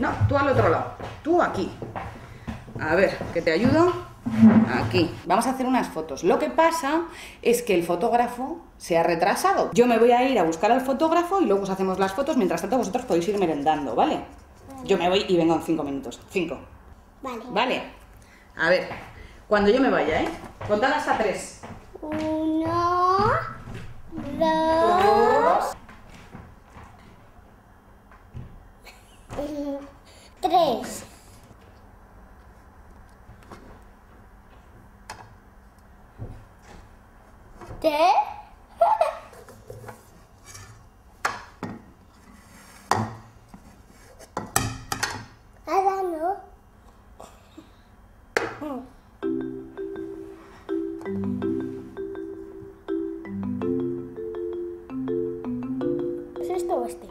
No, tú al otro lado. Tú aquí. A ver, que te ayudo. Aquí. Vamos a hacer unas fotos. Lo que pasa es que el fotógrafo se ha retrasado. Yo me voy a ir a buscar al fotógrafo y luego os hacemos las fotos. Mientras tanto, vosotros podéis ir merendando, ¿vale? Yo me voy y vengo en cinco minutos. Cinco. Vale. ¿Vale? A ver, cuando yo me vaya, ¿eh? Contad hasta tres. Uno, dos, Três. De. Ela não. Hum. Vocês gostem.